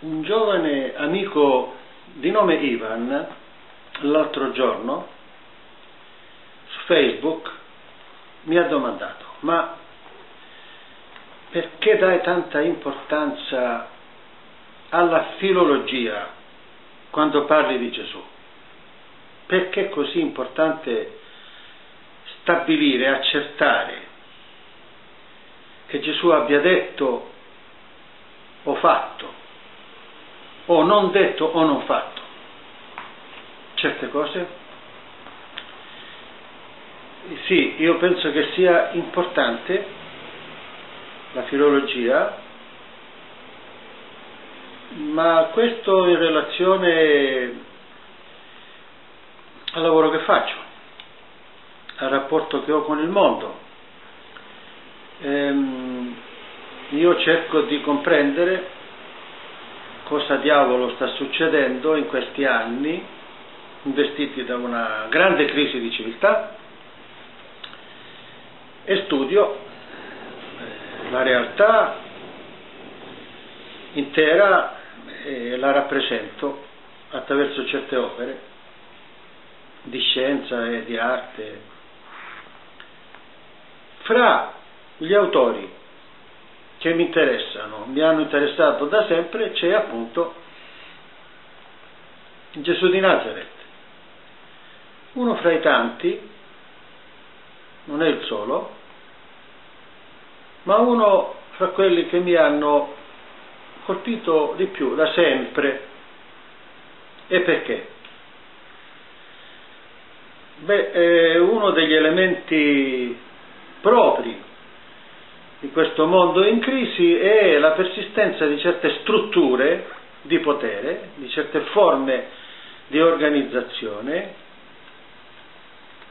un giovane amico di nome Ivan l'altro giorno su Facebook mi ha domandato ma perché dai tanta importanza alla filologia quando parli di Gesù? Perché è così importante stabilire, accertare che Gesù abbia detto o fatto, o non detto o non fatto certe cose? Sì, io penso che sia importante la filologia, ma questo in relazione al lavoro che faccio, al rapporto che ho con il mondo. Ehm, io cerco di comprendere cosa diavolo sta succedendo in questi anni, investiti da una grande crisi di civiltà, e studio eh, la realtà intera e la rappresento attraverso certe opere di scienza e di arte. Fra gli autori che mi interessano, mi hanno interessato da sempre, c'è appunto Gesù di Nazareth. Uno fra i tanti, non è il solo, ma uno fra quelli che mi hanno colpito di più da sempre. E perché? Beh, uno degli elementi propri di questo mondo in crisi è la persistenza di certe strutture di potere, di certe forme di organizzazione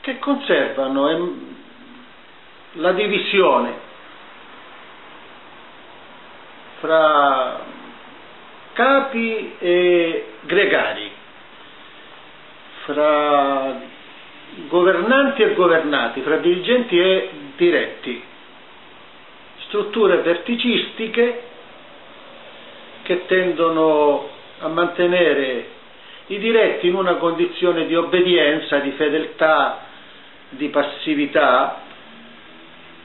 che conservano la divisione fra capi e gregari, fra governanti e governati, fra dirigenti e diretti, strutture verticistiche che tendono a mantenere i diretti in una condizione di obbedienza, di fedeltà, di passività,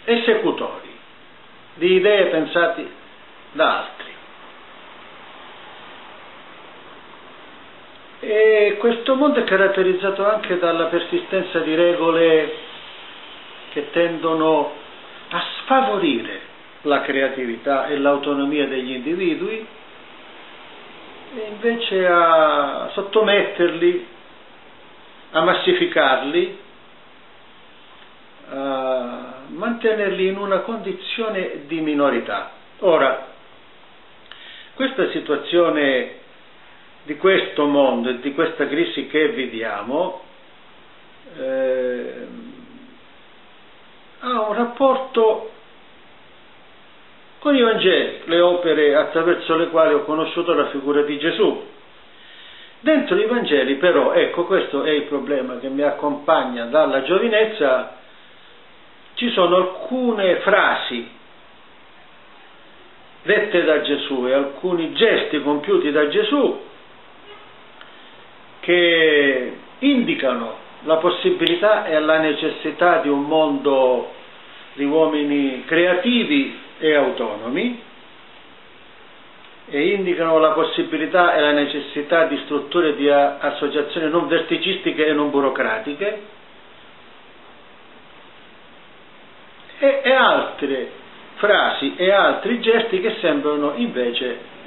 esecutori di idee pensate da altri. E questo mondo è caratterizzato anche dalla persistenza di regole che tendono a sfavorire la creatività e l'autonomia degli individui e invece a sottometterli, a massificarli, a mantenerli in una condizione di minorità. Ora, questa situazione di questo mondo e di questa crisi che viviamo eh, ha un rapporto con i Vangeli, le opere attraverso le quali ho conosciuto la figura di Gesù. Dentro i Vangeli però, ecco questo è il problema che mi accompagna dalla giovinezza, ci sono alcune frasi dette da Gesù e alcuni gesti compiuti da Gesù che indicano la possibilità e la necessità di un mondo di uomini creativi e autonomi e indicano la possibilità e la necessità di strutture di associazioni non verticistiche e non burocratiche e, e altre frasi e altri gesti che sembrano invece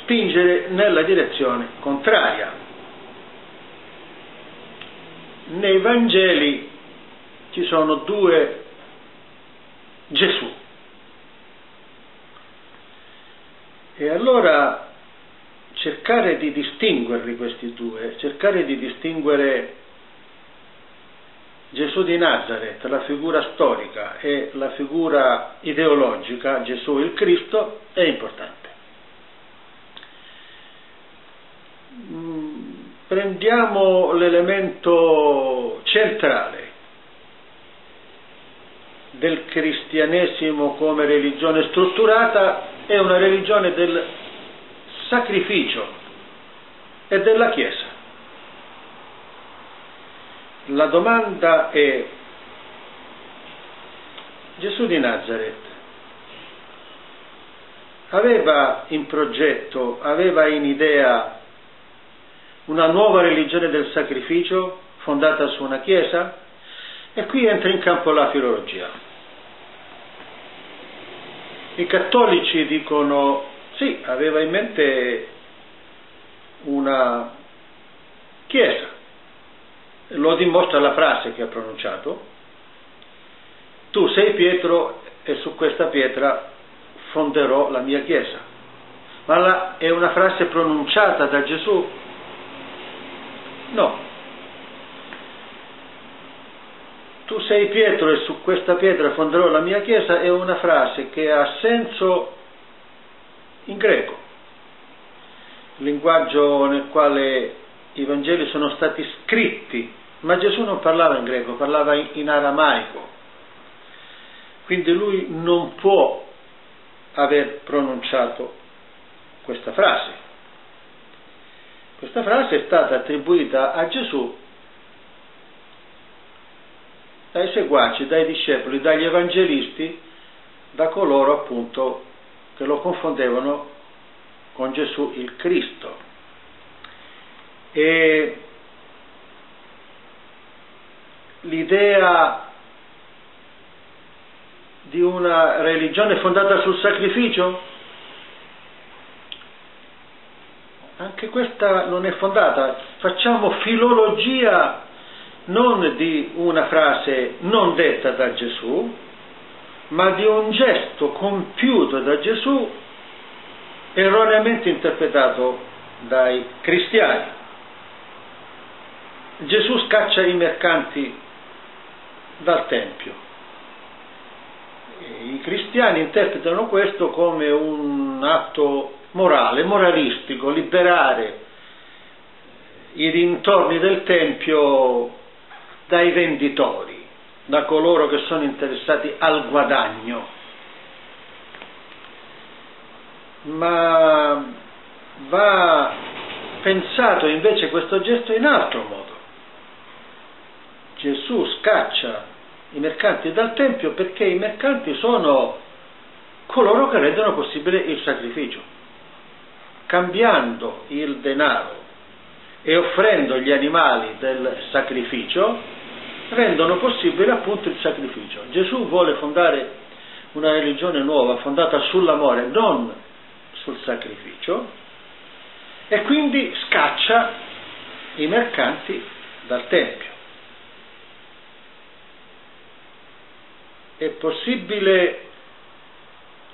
spingere nella direzione contraria. Nei Vangeli ci sono due Gesù. E allora cercare di distinguerli questi due, cercare di distinguere Gesù di Nazareth, la figura storica e la figura ideologica, Gesù il Cristo, è importante. Mm, prendiamo l'elemento centrale del cristianesimo come religione strutturata è una religione del sacrificio e della Chiesa. La domanda è Gesù di Nazareth aveva in progetto, aveva in idea una nuova religione del sacrificio fondata su una chiesa? E qui entra in campo la filologia. I cattolici dicono sì, aveva in mente una chiesa, lo dimostra la frase che ha pronunciato, tu sei Pietro e su questa pietra fonderò la mia chiesa. Ma la, è una frase pronunciata da Gesù? No. Tu sei Pietro e su questa pietra fonderò la mia chiesa è una frase che ha senso in greco, linguaggio nel quale i Vangeli sono stati scritti, ma Gesù non parlava in greco, parlava in aramaico. Quindi lui non può aver pronunciato questa frase. Questa frase è stata attribuita a Gesù dai seguaci, dai discepoli, dagli evangelisti, da coloro appunto che lo confondevano con Gesù il Cristo. E l'idea di una religione fondata sul sacrificio? Anche questa non è fondata. Facciamo filologia non di una frase non detta da Gesù, ma di un gesto compiuto da Gesù erroneamente interpretato dai cristiani. Gesù scaccia i mercanti dal Tempio i cristiani interpretano questo come un atto morale, moralistico, liberare i dintorni del Tempio dai venditori, da coloro che sono interessati al guadagno. Ma va pensato invece questo gesto in altro modo. Gesù scaccia i mercanti dal Tempio perché i mercanti sono coloro che rendono possibile il sacrificio. Cambiando il denaro e offrendo gli animali del sacrificio, rendono possibile appunto il sacrificio. Gesù vuole fondare una religione nuova fondata sull'amore, non sul sacrificio, e quindi scaccia i mercanti dal Tempio. è possibile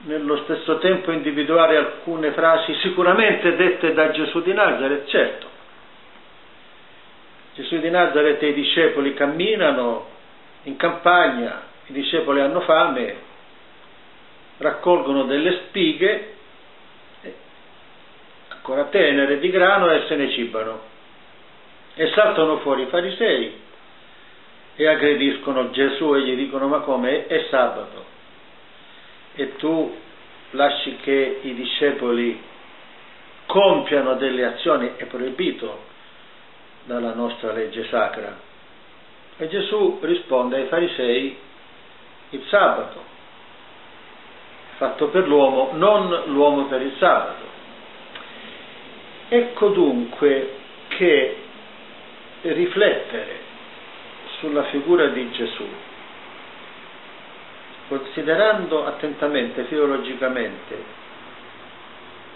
nello stesso tempo individuare alcune frasi sicuramente dette da Gesù di Nazareth, certo. Gesù di Nazareth e i discepoli camminano in campagna, i discepoli hanno fame, raccolgono delle spighe, ancora tenere di grano e se ne cibano. E saltano fuori i farisei e aggrediscono Gesù e gli dicono ma come è sabato e tu lasci che i discepoli compiano delle azioni, è proibito dalla nostra legge sacra. E Gesù risponde ai farisei il sabato, fatto per l'uomo, non l'uomo per il sabato. Ecco dunque che riflettere sulla figura di Gesù, considerando attentamente, filologicamente,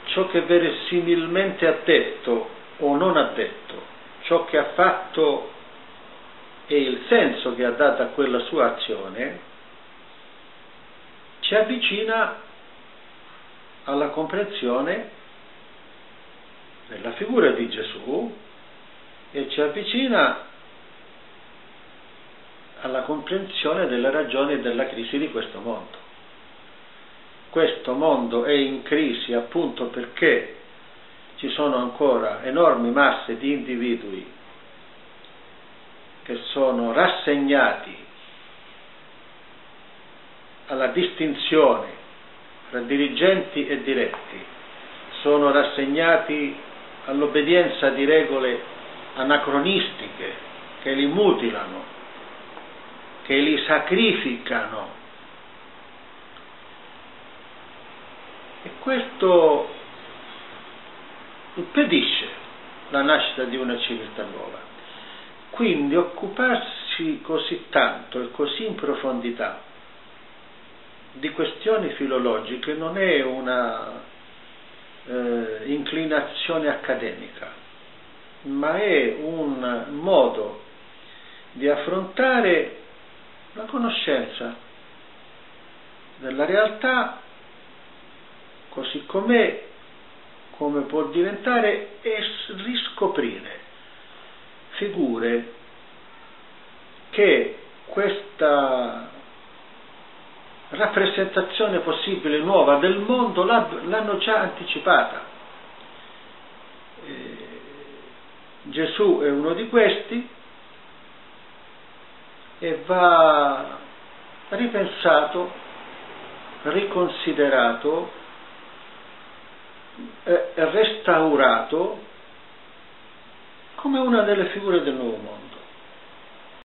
ciò che verosimilmente ha detto o non ha detto, ciò che ha fatto e il senso che ha dato a quella sua azione, ci avvicina alla comprensione della figura di Gesù e ci avvicina alla comprensione delle ragioni della crisi di questo mondo. Questo mondo è in crisi appunto perché ci sono ancora enormi masse di individui che sono rassegnati alla distinzione fra dirigenti e diretti, sono rassegnati all'obbedienza di regole anacronistiche che li mutilano, che li sacrificano. E questo impedisce la nascita di una civiltà nuova. Quindi occuparsi così tanto e così in profondità di questioni filologiche non è una eh, inclinazione accademica, ma è un modo di affrontare la conoscenza della realtà così com'è, come può diventare e riscoprire figure che questa rappresentazione possibile nuova del mondo l'hanno già anticipata. Eh, Gesù è uno di questi e va ripensato, riconsiderato, restaurato come una delle figure del nuovo mondo.